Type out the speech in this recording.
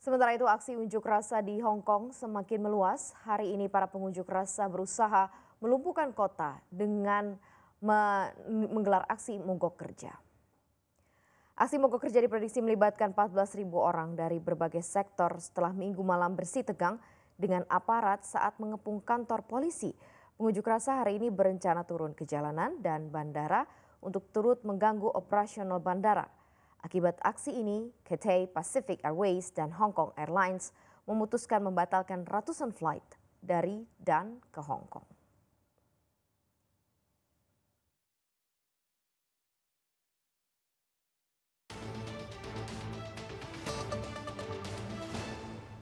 Sementara itu aksi unjuk rasa di Hong Kong semakin meluas. Hari ini para pengunjuk rasa berusaha melumpuhkan kota dengan menggelar aksi mogok kerja. Aksi mogok kerja diprediksi melibatkan 14.000 orang dari berbagai sektor setelah minggu malam bersih tegang dengan aparat saat mengepung kantor polisi. Pengunjuk rasa hari ini berencana turun ke jalanan dan bandara untuk turut mengganggu operasional bandara. Akibat aksi ini, Cathay Pacific Airways dan Hong Kong Airlines memutuskan membatalkan ratusan flight dari dan ke Hong Kong.